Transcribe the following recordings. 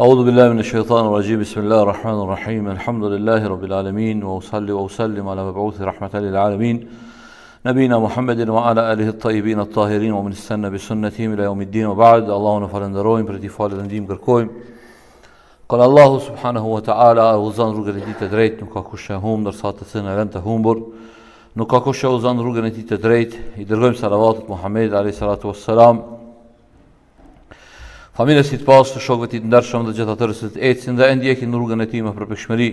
أعوذ بالله من الشيطان الرجيم بسم الله الرحمن الرحيم الحمد لله رب العالمين وأصلي وأسلم على مبعوث رحمة للعالمين نبينا محمد وعلى آله الطيبين الطاهرين ومن استنى بسنته إلى يوم الدين وبعد الله نفرن دروين برتي فال رنديم كركويم Kë Allahu subhanahu wa ta'ala e udhëzon n'rrugën e tij të drejtë, nuk ka kush e humb ndërsa të cilin e len të humbur. Nuk ka kush e udhëzon n'rrugën e tij të drejtë, i dërgojmë salavatet Muhamedit alayhi salatu wassalam. Familjes së tij të pastër, shokëve të tij të ndershëm dhe gjithë atyre që ecin dhe e ndjekin rrugën e tij me përpikshmëri.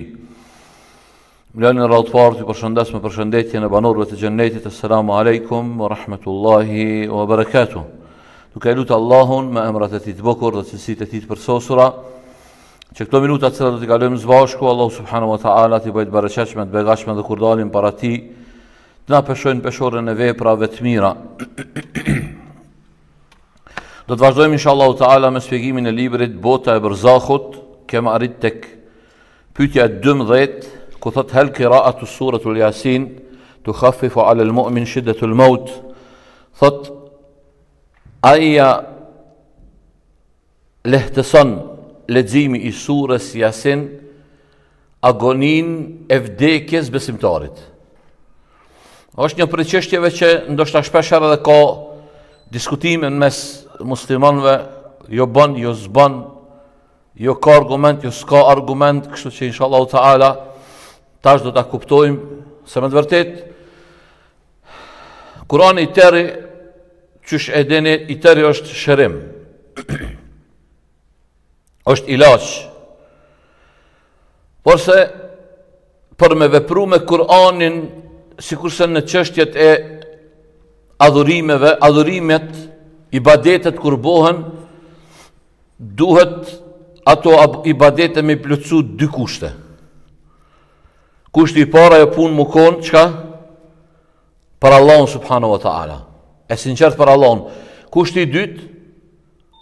M'lejoni n'radhë t'parë t'ju përshëndes me përshëndetjen e banorëve të xhennetit Esselamu alejkum wa rahmetullahi wa barakatuh Duke lutë Allahun me emrat e tij të bukur dhe cilësitë e tij të përsosura Që këto minuta të cilat do t'i kalojmë së bashku Allahu subhanahu wa ta'ala t'i bëjë të bereqetshme, të begatshme dhe kur dalim para tij të na peshojnë n'peshoren e veprave të mira Do të vazhdojmë inshallah ta'ala me shpjegimin e librit Bota e Bërzahut, kem arrit tek Pyetja e dymbëdhjetë, ku thotë hel qira'atu suretul Yasin tukhaffifu 'ala al-mu'min shiddatul maut, thotë a i ja lehtëson leximi i surës Yasin agoninë e vdekjes besimtarit. Është një prej çështjeve që ndoshta shpesh edhe ka diskutime në mes muslimanëve, jo bën, jo s'bën, Jo ka argument, jo s'ka argument, kështu që inshallah taala tash do ta kuptojmë se me të vërtetë Kurani i tërë qysh e dini i tërë është shërim. është ilaç. Porse për me vepru me Kur'anin sikurse në çështjet e adhurimeve, adhurimet, ibadetet kur bohen Duhet ato ibadete me i plotësu dy kushte. Kushti i parë ajo punë me kon çka? Për Allahun subhanahu wa taala. E sinqertë për Allahun. Kushti i dytë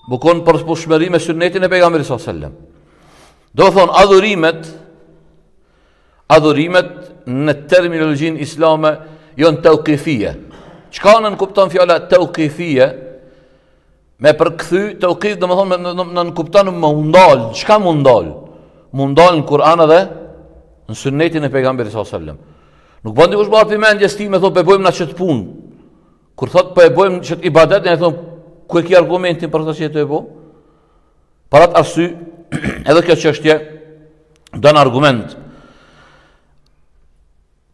me kon n'përputhshmëri me sunnetin e pejgamberit sallallahu alajhi wasallam. Domethonë adhurimet adhurimet në terminologjinë islame janë tauqifie. Çka nënkupton fjala tauqifie? Me përkthy teukif domethonë në, në, në nënkupton m'u ndal, çka m'u ndal? M'u ndal në Kur'an edhe në sunnetin e pejgamberit s.a.s. Nuk bon dikush ma pi mendjes tij me thonë po e bojmë na qët punë. Kur thotë po e bojmë na qët ibadet, na i thojmë ku e ki argumentin për ta bo? Për atë arsye, edhe kjo çështje, don argument.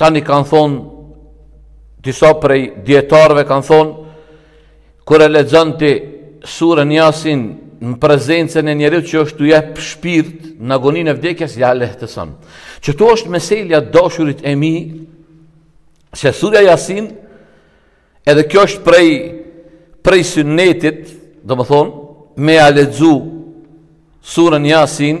tani kanë thonë, disa prej dijetarëve kanë thonë, kur e lexon ti surën jasin në prezencën e njeriut që është tu jep shpirt në agoninë e vdekjes, ja lehtëson. Qeto është meselja dashurit e mi, se surja jasin, edhe kjo është prej, prej sunetit, domethënë, me ia lexu surën jasin,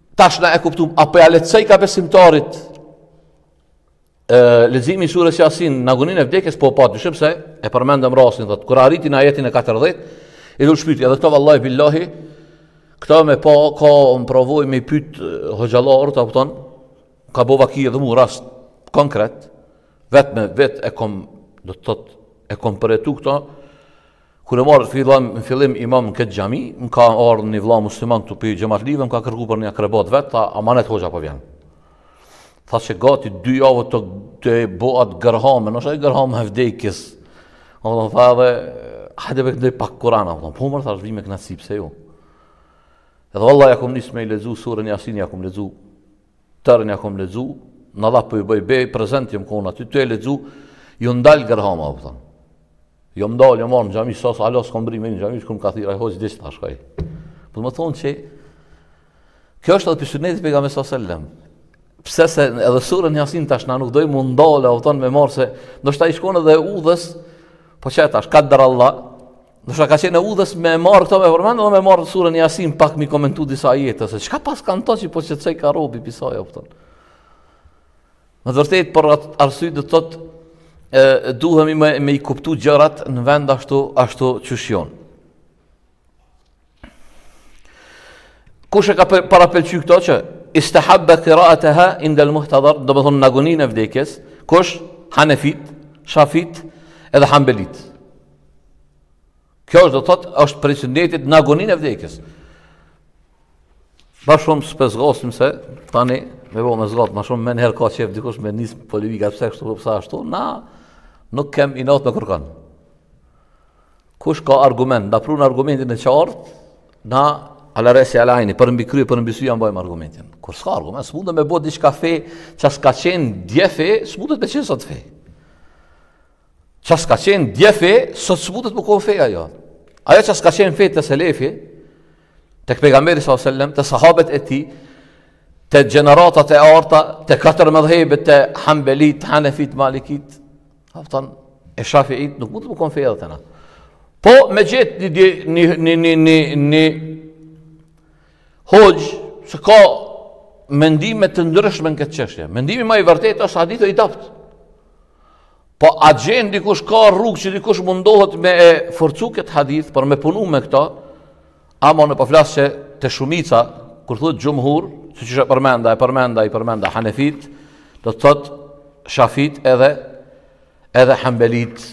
Tash na e kuptuam, apo ja lehtësojka besimtarit leximi i surës Yasin në agoninë e vdekjes po pa dyshim se e përmendëm rastin thotë kur arriti në ajetin e 40 i dul shpirti edhe këto vallahi billahi këto me pa kam provu me i pyet hoxhallarët a kupton ka bo vaki edhe mu rast konkret vet me vet e kom do të thotë e kom përjetu këto Kur e marr fillim në fillim imam në këtë xhami, më ka ardhur një vëlla musliman këtu për xhamatlive, më ka kërkuar për një akraba t'vet, tha amanet hoxha po vjen. Tha qe gati dy javë tu bo atë gërhamë, në atë gërhamë e vdekjes. Do të thonë tha edhe hajde këndoj pak Kur'an, po more thashë vij me kënaqësi pse jo. Edhe vallahi ia kom nis me i lexu surën Yasin, ia kom lexu Tërën ia kom lexu, në dha po i bëj bej, prezent jemi kon, tuj e lexu, iu ndal gërhama, a kupton. Jom dalë, jom ardh në xhami, sa hala s'kom mbërri në xhami, m'ka thirr, hoxhë diq ta shkaj. Po domethënë që, kjo është edhe prej sunetit pejgamberit s.a.s. Pse? Se edhe surën jasin tash na nuk dojmë me u ndalë, a kupton me marrë se, ndoshta i shkon edhe udhës, po qe tash, kader Allah, Ndoshta ka qenë e udhës me marrë këto me përmend dhe me marrë surën jasin pak me i komentu disa ajete, se çka paskan ato që po qetësojka robi pi saj, a kupton. Me të vërtetë për arsy do të thotë duhemi me, me i kuptu gjërat në vend ashtu, ashtu qysh jonë. Kush e ka parapëlqy këto që istahabba qira'ataha inda al-muhtadar, do të thonë n'agoninë e vdekjes, kush Hanefit, Shafit edhe Hanbelit. Kjo është do të thotë është prej sunnetit n'agoninë e vdekjes. Ma shumë s'po e zgasim se tani me bo me zgatë, ma shumë menjëherë ka qef dikush me nisë polemika pse kështu pse ashtu, na nuk kem inat me kërkon. Kush ka argument, na prun argumentin e qartë, na ala resi ala ajni, për mbi krye, për mbi sy, mbajmë argumentin. Kur s'ka argument, s'mundë me bo diçka fe, ça s'ka qenë dje fe, s'mundët me qenë sot fe. Ça s'ka qenë dje fe, sot s'mundët me konë fe ajo. Ajo që s'ka qenë fe te selefi, tek pejgamberi s.a.s. te sahabët e tij, te gjeneratat e arta, te katër medhhebet, te hambelit, hanefit, malikit, Haftën e Shafiit, nuk mund të me konë fe, e tëna Po, me gjithë një, një, një, një, një, një, një hoxhë, se ka mendime të ndryshme në këtë çështje. Mendimi ma i vërtet është hadithi i dobët. Po, a gjen dikush ka rrugë që dikush mundohet me e forcu këtë hadith, për me punu me këta, Ama unë po flas që te shumica kur thuhet xhumhur, siç e përmenda, e përmenda, i përmenda Hanefit, do të thotë Shafit edhe edhe Hanbelit.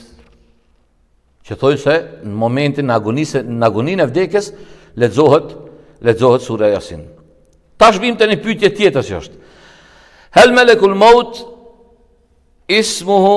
Që thonë se në momentin, në agoninë e vdekjes, lexohet lexohet sura Yasin. Tash vim te një pyetje tjetër që është. Hel melekul maut ismuhu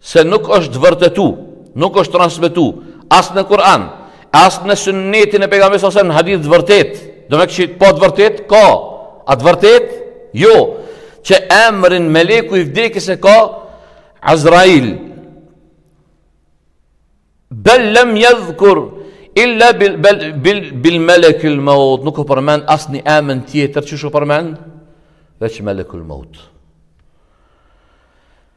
se nuk është vërtetu, nuk është transmetu, as në Kur'an, as në sunnetin e pejgamberit sallallahu alajhi wasallam hadith të vërtet. Domethënë kësi pa të vërtet ka, a të vërtet jo, që emrin meleki i vdekjes e ka Azrail. Bel lem yadhkur illa bi bi bi, bi melek al maut, nuk u përmend asnjë emër tjetër ç'është përmend veç melekul maut.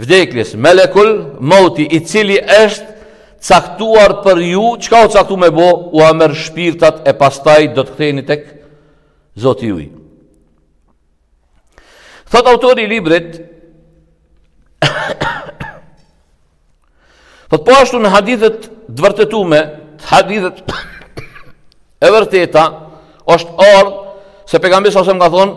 Vdekjes, Melekul Mauti i cili është caktuar për ju, çka u caktu me bo, ua merr shpirtat e pastaj do të ktheheni tek Zoti juaj. Thot autori i librit Thot po ashtu në hadithet të vërtetume, te hadithet e vërteta, është ardh se pejgamberi alejhi selam ka thonë,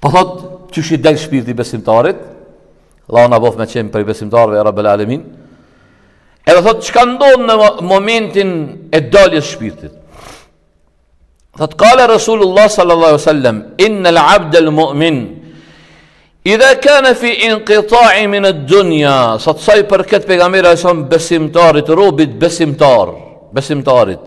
Po thot, qysh i del shpirti besimtarit, Allahu na boft me qenë prej besimtarve ja Rabbel alemin, edhe thot, çka ndodh në momentin e daljes shpirtit? Thot, kale Rasulullah sallallahu sallam, innel abdel mu'min, idha kane fi inkitain mined dunja, sa t'saj përket pejgamberi alejhi selam besimtarit, robit besimtar, besimtarit,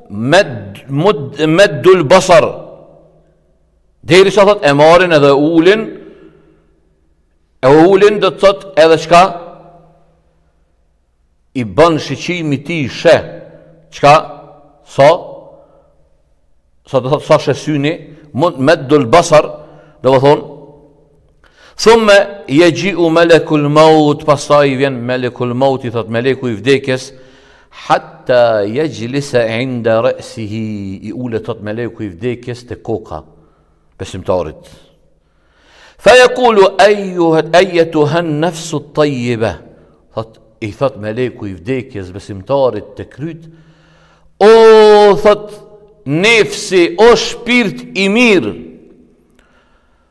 Med dul basar Derisa thot e marrin edhe ulin E ulin do të thot edhe çka I bën shiqimi tij sheh Çka Sa Sa do të thot sa sheh syni Med dul basar Do me thonë ثم يجيء ملك الموت باستاي ملك الموت ثم ملك ويفديكس حتى يجلس عند رأسه يقول تط ملك ويفديكس تكوكا بس متورد فيقول أيها أيتها النفس الطيبة إيثات ملك ويفديكز بس مطار التكريت أو ثت nefsi o shpirt i mirë,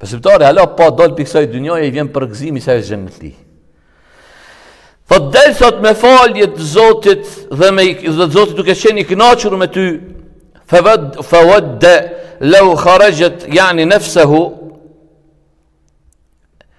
Besimtari hala pa dal prej kësaj dynjaje i vjen përgëzimi se është xhenetli. Po del thot me falje të Zotit dhe me dhe Zotit duke qenë i kënaqur me ty. Fa vad fa vad law kharajat yani nafsuhu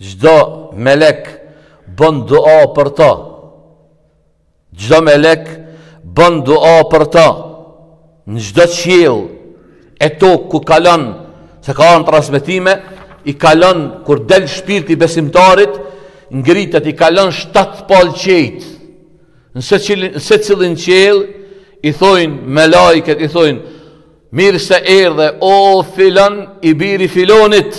Çdo melek bën dua për to. Çdo melek bën dua për to. Në çdo qiell e tokë ku kalon se ka në transmetime i kalon kur del shpirti i besimtarit ngritet i kalon 7 palë qiejt në secilin, secilin qiell i thojnë melaiket i thojnë mirë se erdhe o filan i biri filonit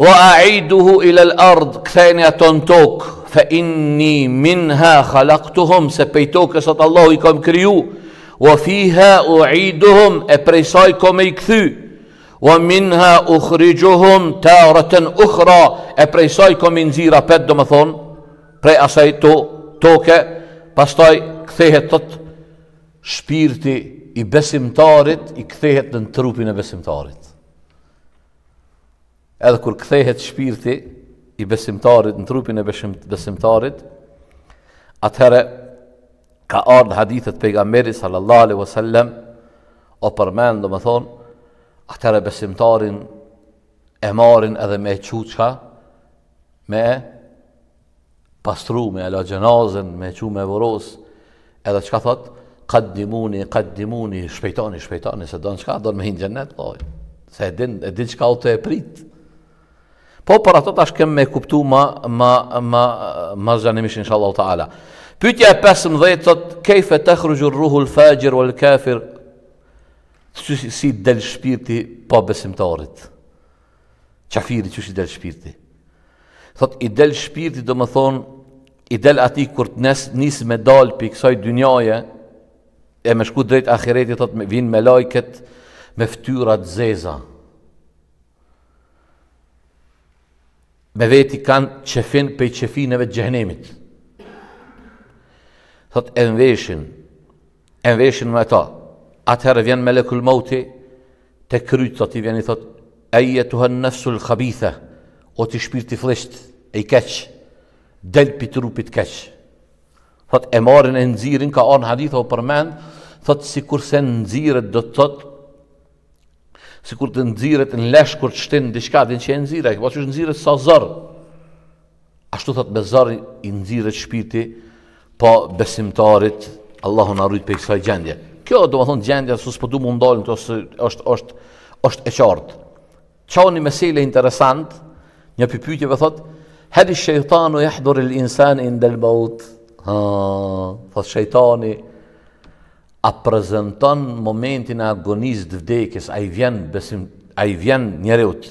Wa a'iduhu ila al-ard, kthejeni ato në tokë, fa inni minha khalaqtuhum, se pej tokës, thot Allahu i kam kriju, wa fiha u'iduhum, e prej saj kom me i kthy, wa minha ukhrijuhum taratan ukhra, e prej saj kom me i nxirr apet, domethonë, prej asaj to, toke, pastaj kthehet thot shpirti i besimtarit, i kthehet në trupin e besimtarit. Edhe kur kthehet shpirti i besimtarit në trupin e besimtarit, atëherë ka ardhë hadithet pejgamberi sallallahu alaihi wasallam o përmend domethonë, atëherë besimtarin e marrin edhe me e çu, çka, me pastru, me ja fal xhenazën, me e çu me e vorros, edhe çka thot, qaddimuni, qaddimuni, shpejtoni, shpejtoni, se don çka, don me hi në xhennet, po, se e din, e din çka osht tu e prit. Po, për ato tash kem me kuptu ma, ma, ma, ma gjanësisht, inshallahu teala. Pytja e 15, thot, kejfe takhruxhu ruhul faxhir ewil kafir, si, si del shpirti i pabesimtarit. Qafiri qysh i del shpirti. Thot i del shpirti domethonë i del atij kur të nes, nisë me dalë pej kësaj dynjaje e me shku drejt ahireti thot me, vijnë melaiket me ftyra të zeza. Me veti kanë qefin pej qefinëve të xhehnemit. Thot e mveshin e mveshin me to. Atëherë vjen melekul mauti te kryt thotë i vjen i thotë ayyatuha an-nafsul khabitha o ti shpirt i flliqt e i keq del pej trupit keq. Thotë e marrin e nxirin ka ardh hadith o përmend thotë sikurse nxiret do të thotë sikur të nxiret në lesh kur të shtin diçka din që me nxirr, e ke pa qysh nxiret sa zor. Ashtu thot me zor i nxirret shpirti pabesimtarit Allahu na ruajt prej kësaj gjendje. Kjo domethonë gjendja se s'po duam mu ndal n'këto se është është është e qartë. Ka një meselë interesant, një pyetje vë thot, "Hel ish-shejtanu yahdhur al-insan inda al-maut?" Ha, thot shejtani a prezanton momentin e agonisë të vdekjes, a i vjen besim, a i vjen njeriut.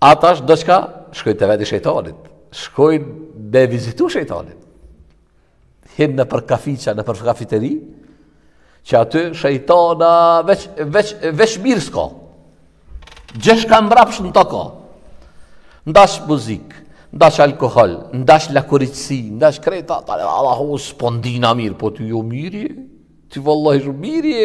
A tash do çka, shkojnë te vendi i shejtanit, shkojnë me vizitu shejtanin. Hinë nëpër kafiqa, nëpër kafiteri, që aty shejtana veç, veç, veç mirë s'ka. Gjithçka mbrapsht në to ka. Ndash muzikë, ndash alkohol, ndash lakuriqësi, ndash kreta, ta le Allah, o, s'po ndina mirë, po ty jo mirë, ty vallahi shumë mirë,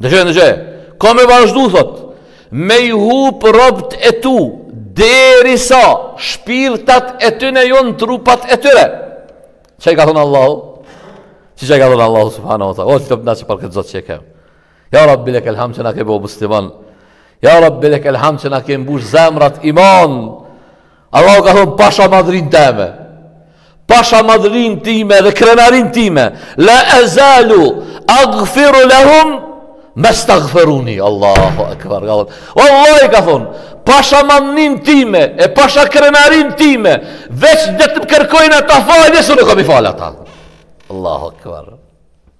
Ndëgjo, ndëgjo, kam me vazhdu, thot, me i hup robt e tu, derisa shpirtat e tyne jonë n'trupat e tyre. Çka i ka thonë Allahu? Çka, çka i ka thonë Allahu, subhanehu ve teala, o që të përna që për këtë Zot që e kemi. Ja rabbi lekel hamd që na ke bo musliman Ja rabbi lekel hamd që na ke mbush zemrat iman Allahu ka thënë pasha madhrin teme, pasha madhrin time dhe krenarin time, la ezalu, agfiru lehum, mestagferuni, Allahu akbar, ka thënë, Allah i ka thënë, pasha madhrin time, e pasha krenarin time, veç le të më kërkojnë ata falje, se unë kam me i falë ata, Allahu akbar,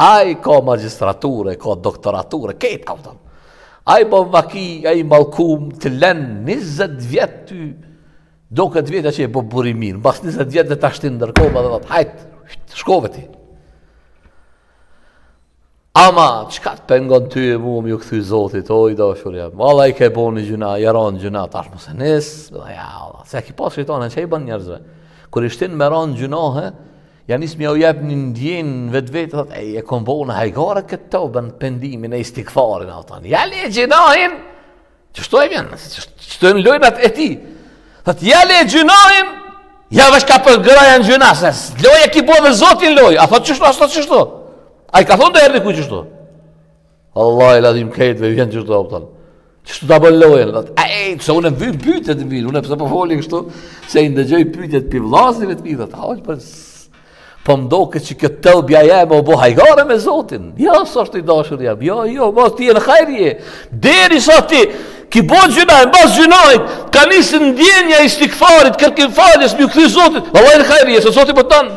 Ai ka magjistraturë, ka doktoraturë, këtë ka vëtëm. Ai bo vaki, ai mallkum, të len 20 vjet ty, do këtë vjetë që e bo burimin, bas 20 vjetëve të shtin ndër komë edhe thotë, hajt, shkove ti. Ama, çka të pengon ty e mu, me ju kthy zotit, oj, do shurja, vallahi ke bo një gjynah, i aron gjynah, tash mëse nisë, dhe ja, Allah, se ki pas shejtani çka i ban njerëzve, kur i shtin me ra në gjynahe, Ja nis me jau jep një ndjenjë në vetvete, thot, e, e kom bo në hajgare këtë teuben, pendimin e istigfarin, a thonë, ja le gjynahin, qështu e vjen, qështu janë lojnat e tij, thot, ja le gjynahin, ja vesh ka për gëra janë gjynah, se lojë e ki bo dhe Zotin lojë, a thot qështu, a thot qështu, a i ka thonë najherë dikujt qështu, Allah i ladhim kejtë me vjen gjithë të optan. Qështu të bën lojën? A e, pse unë e vy pytjet në vinë, unë e pse po foli kështu, se i ndëgjoj pytjet prej vllaznive të mirët, hoxhë për po më do këtë që këtë të bja ja e më bo hajgare me Zotin, ja së është i dashur jam, jo, jo, mos, ti je në hajr, e derisa ti, ki bo gjynah e mbas gjynahit ka nisë ndjenja e istigfarit, kërkim faljes, me ju kthy Zotit, vallahi në hajr je, se Zotin më po tanë,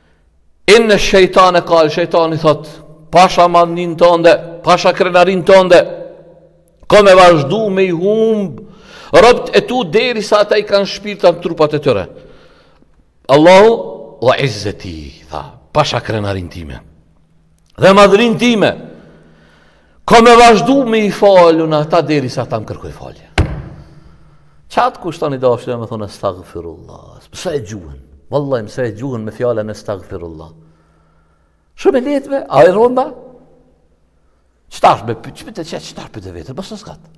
Inne shejtane kale, shejtani thotë, pasha madhninë tënde, pasha krenarinë tënde, ka me vazhdu me i humb robt e tu derisa ata i kanë shpirtat në trupat e tyre. Allahu, ue izzeti, tha, pasha krenarinë time. dhe madhërinë time, ka me vazhdu me i falun ata derisa ata më kërkojnë falje. Qatë ku shtoni da është dhe me thonë estagfirullah, mësoje gjuhën, vëlla, mësoje gjuhën me fjalën estagfirullah. Shumë e lehtë ve, a e rëndë, qeta është me pytë, qeta është pyte veten, bësë në skatë.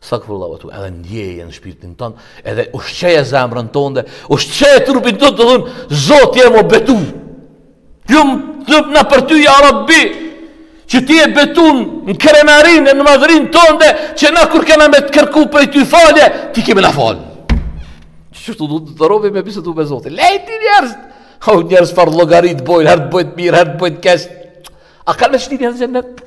Estagfirullah ue etubu, edhe ndjeje në shpirtin tond, edhe ushqeje zemrën tonde, ushqeje trupin tond tu thonë, Zoti jem u betu. Jom tu thonë për ty, ja rabbi, që ti je betu në krenarinë e në madhërinë tonde që na kur kena me të kërku prej ty falje, ti ke me na falë. Qështu duhet robi me bisedu me Zot, leji njerëzit, a njerëzit çfarë llogarie bojnë, herë të bojnë mirë, herë të bojnë keq, a kanë me t'shti në xhennet?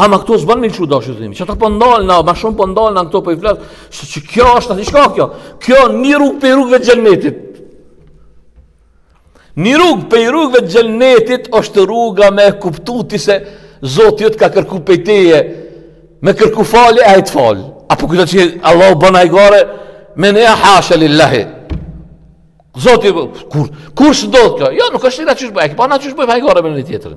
Ama këto s'bën mirë çu dashë themi. Qata po ndalna, ma shumë po ndalna këto po i flas. Se qe kjo është, a di çka kjo? Kjo një rrugë prej rrugëve të xhennetit. Një rrugë prej rrugëve të xhennetit është rruga me kuptu ti se Zoti jot ka kërku prej teje me kërku falje ai të fal. Apo kujton që Allahu bën hajgare me ne hasha lillahi. Zoti kur kush do të kjo? Jo, nuk është ila qysh bëjmë. Ai po na qysh bëjmë hajgare me njëri-tjetrin.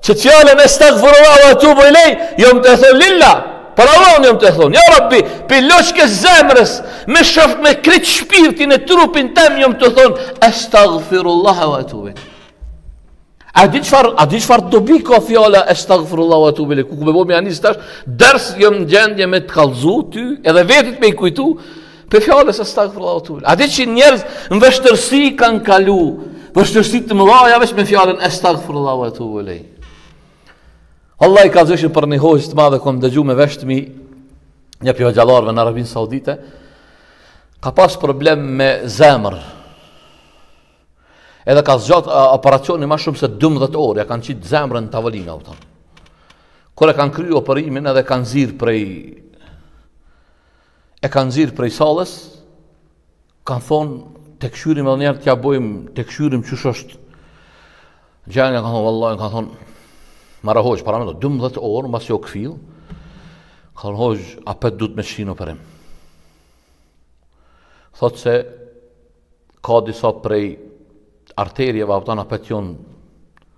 Qet fjalën estagfirullah wa atubu ilejh, jom tu thonë lillah, për Allahun jom tu thonë, ja rabbi, pi loçke zemrës, me shëftë me krejt shpirtin e trupin tem, jom tu thonë, estagfirullah wa atubu ilejh. A di çfarë, a di çfarë dobi ka fjala astaghfirullahu wa atubu ilejh, kuku me bo me ja nis tash, derisa jam n'gjendje me të kallzu ty, edhe vetit me i kujtu, Prej fjalës estagfirullah wa atubu. A di që njerëz në vështirësi kanë kalu, vështirësi të mëdhaja veç me fjalën estagfirullah wa atubu. Allahu i ka zëshin për një hoxhë të madh, kom dëgju me veshët e mi, një prej dijetarëve në Arabinë Saudite, ka pas problem me zemër, edhe ka zgjat operacioni ma shumë se 12 orë, ja kanë qitë zemrën në tavolinë, u thonë. Kur e kanë kry operimin edhe e kanë nxirë prej E kanë nxirë prej sallës, kanë thonë, ta kqyrim edhe njëherë, t'ja bojmë, ta kqyrim qysh është gjendja. Kanë thonë, vallaj, kanë thonë, more hoxhë, paramendo, 12 orë, mbasi u kfill, ka thonë hoxhë, apet duhet me t'shti n'operim. Thotë se, ka disa prej arterieve apet, apet jonë,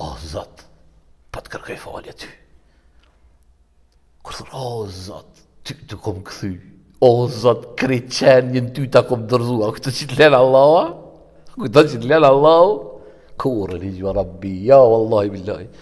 O Zot, po të kërkoj falje ty. Kur thu, o Zot, ty t'u kom kthy. O Zot, krejt qenien ty ta kom dorzu. A kujton që të len Allahu, kujton që të len Allahu, kurrë, jo o rabbi, ja, vallahi billahi.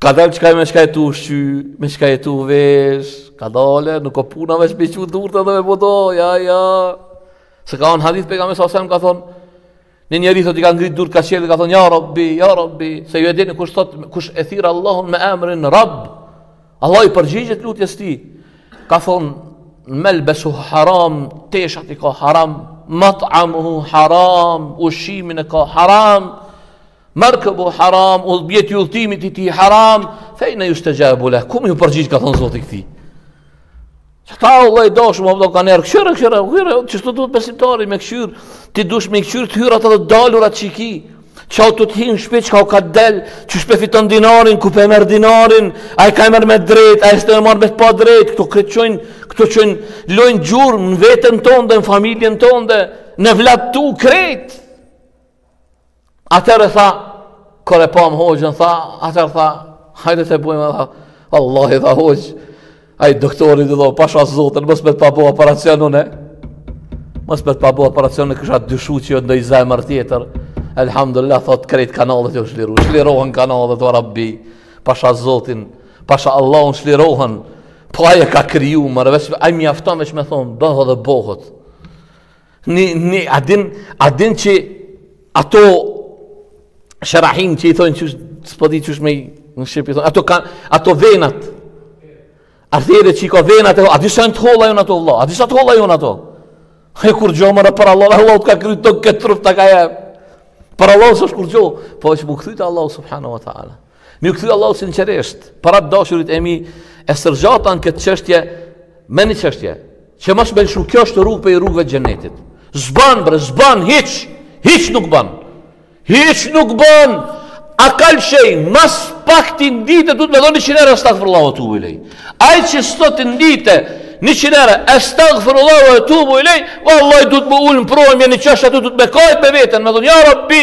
Kadalë çka me çka je tu ushqy, me çka je tu vesh, kadalë, nuk o puna veç me çu durt edhe me bo dua, ja, ja. Se ka një hadith pejgamberi sa ka thonë, një njeri thot i ka ngrit durt ka qielli ka thonë ja Rabbi, ja Rabbi, se ju e dini kush thot kush e thirr Allahun me emrin Rabb. Allahu i përgjigjet lutjes tij. Ka thonë melbesuhu haram, teshat i ka haram, mat'amuhu haram, ushqimin e ka haram. Merkebuhu haram, mjeti i udhëtimit i tij haram, fe enna justexhabu leh, ku me ju përgjigj ka thonë Zoti këtij? Që ta u lej do shumë, obdo ka nërë, këqyre, këqyre, këqyre, qeshtu duhet besimtari me këqyrë, ti duhesh me këqyrë të hyrat edhe të dalurat që i ki, çka o tu të hi n'shpi, çka o ka del, qysh pe fiton dinarin, ku pe merr dinarin, a je ka merr me drejt, a je tu e marrë me të padrejt, këto krejt çojnë, këto çojnë, lojnë gjurmë në veten tonë dhe në familjen tonë dhe në evladët tu krejt. Atëherë tha, kur e pam hoxh tha, atëherë tha, hajde të bëjmë edhe. Vallahi tha hoxh. Ai doktori tha pasha zotin, mos me ta pas bo operacionin unë. Mos me ta pas bo operacionin unë kisha dyshu që o naj zemër tjetër. Elhamdulilah thot krejt kanalet jon shliru. Shlirohen kanalet o Rabbi. Pasha zotin, pasha Allahun shlirohen. Po ai e ka kriju, merr vesh, ai mjafton veç me thon, bëhu dhe bëhet. Ni, ni, a din, a din që ato sherajin që i thonë që s'po di qysh me në shqip i thonë, ato, ka, ato venat, arterie që i ka venat, a di sa të holla jonë ato, vlla, a di sa të holla jonë ato, e kurgjo more për Allahun, Allahu ta ka kriju këtë trup ta ka jep, për Allahun s'është kurgjo, po veç me u kthy te Allahu subhanehu wa ta'ala. Me u kthy te Allahu sinqerisht, pra të dashurit e mi e stërgjata në këtë çështje me një çështje. Që mos me lëshu, kjo është rrugë prej rrugëve të xhenetit. S'ban bre, s'ban hiç, hiç nuk ban. Hiç nuk ban. A kal shej, mas pakti n'ditë duhet me thonë 100 herë astaghfirullah ue etubu ilejh. Ai që s'thot n'ditë 100 herë astaghfirullah ue etubu ilejh, vallahi duhet me u ul n'mbramje n'një qosh aty duhet me kajt me veten, me thon ja rabbi,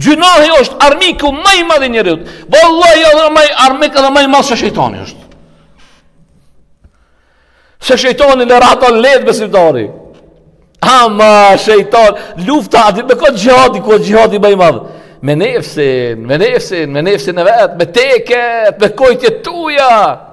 Gjynahi është armiku ma i madh i njeriut. Vallahi edhe ma armik edhe ma i madh se shejtani është. Se shejtanin e rahaton lehtë besimtari. Ama shejtan, lufta a di me kon xhihadi, ku o xhihadi ma i madh. Me nefsin, me nefsin, me nefsin e vet, me teket, me kojtjet tuaja.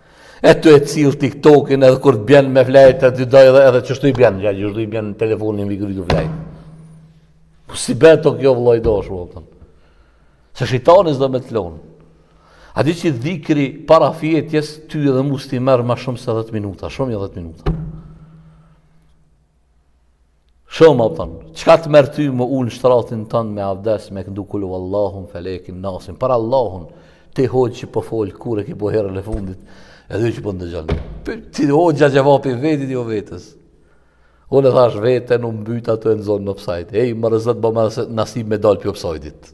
E ti e çil TikTokin edhe kur të bjen me flejt të dy dojë dhe edhe qështu i bjen, ja qështu i bjen telefoni mi kry tu flejt. Po si bohet kjo, vllau i dashtun. Se shejtani s'do me të lon. A di që dhikri para fjetjes ty edhe mu s'ti merr ma shumë se 10 minuta, shumë janë 10 minuta. Shumë a kupton, çka të merr ty me u ul n'shtratin tan me avdes me këndu kul huvallahun, felekin, nasin, për Allahun, ti hoxhë që po fol, kur e ki bo herën e fundit, edhe që po na dëgjon. Ti hoxha, xhevapi vetit jo vetes. Unë e thash veten e mbyta tu e nxon n'opsajt. Ej, more Zot, bëma nasib me dal pi opsajdit.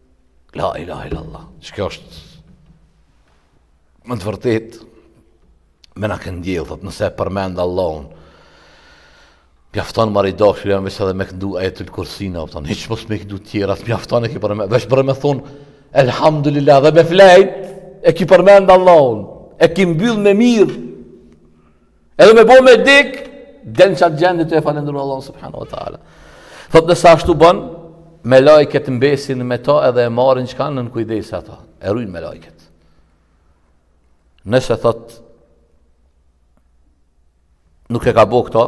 La ilahe illa Allah. Qikjo është me të vërtet me na këndell, thot, nëse e përmendë Allahun, mjafton more i dashtun vlla, veç edhe me këndu ajetul kursinë, a kupton, hiç mos me këndu tjera, të mjafton e ki përmendë, veç bre me thonë, elhamdulillah, dhe me flejtë, e ki përmendë Allahun, e ki mbyllë me mirë, Edhe me bo me dek, dhe n'qatë gjendje tu e falenderu Allahun subhanehu wa ta'ala. Thot nëse ashtu bën, melaiket mbesin me ta edhe e marrin çka, nën kujdes ata. E rujnë melaiket. Nëse thot, nuk e ka bo këta,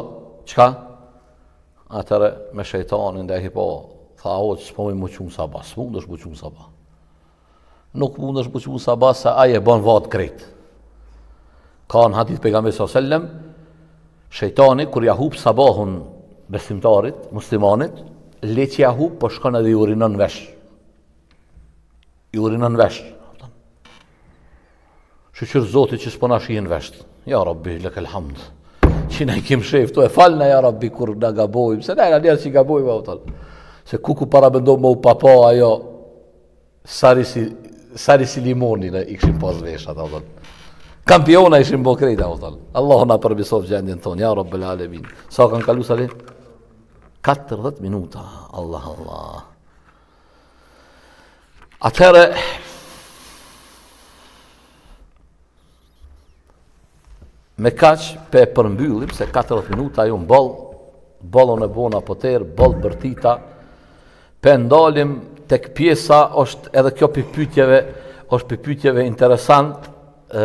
çka? Atëherë me shejtanin dhe e hipo, tha o që s'po mun me u çu në sabah, s'po mundesh me u çu në sabah. Nuk mundesh me u çu në sabah se ai e banë vatë krejt. Ka në hadith pejgamberi sa sellem, shejtani kur ja hup sabahun besimtarit, muslimanit, le që ja hup, po shkon edhe i urinon n'vesh. I urinon n'vesh. Shyqyr Zotit që s'po na shihen vesht. Ja Rabbi, lekel hamd. Që na i ke mshef ti, e falna ja Rabbi kur na gabojmë. Se na jem njerëz që gabojmë ato. Se ku ku paramendo me u pa po ajo sari si sari si limoni ne i kishim pas vesht ato ato. Kampiona ishim bo krejt ato ato. Allahu na përmirësoftë gjendjen tonë. Ja Rabbil alemin. Sa kanë kalu, Salim? 40 minuta. Allah Allah. Atëherë me kaq pe përmbyllim se 40 minuta jan boll, boll unë e bona poter, boll bërtita pe ndalim tek pjesa është edhe kjo pi pyetjeve është pi pyetjeve interesant ë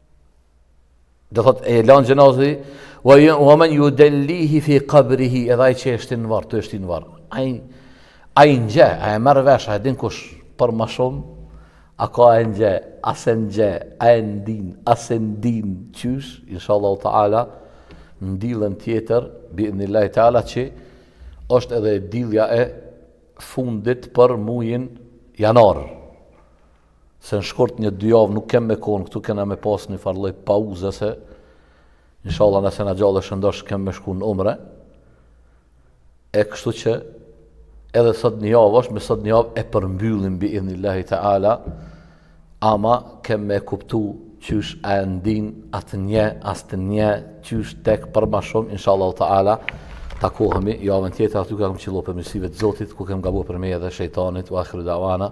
Do thot e lan xhenazen, wa wa man yudellihi fi qabrihi, edhe ai që e shtin në varr, të shtin në varr. A e njeh, a e merr vesh, a e din kush për ma shumë. A ka, a e njeh, a s'e njeh, a e ndin, a s'e ndin qysh, inshallah taala në dillën tjetër biidhnilahi taala që është edhe dilla e fundit për mujin janar. Se në shkurt një dy javë nuk kem me kon këtu kena me pas një farë lloj pauze se inshallah nëse na gjallë shëndosh kem me shku në umre. E kështu që edhe sot një javë është, me sot një javë e përmbyllim bi idhni Allahi Teala, ama kem me kuptu qysh a e ndin atë nje, a s'të nje, qysh tek për ma shumë, inshallahu ta'ala, takohemi, javën tjetër, aty ku kem qillu prej mirësive të Zotit, ku kem gabu prej meje edhe shejtanit, wa akhiru dawana,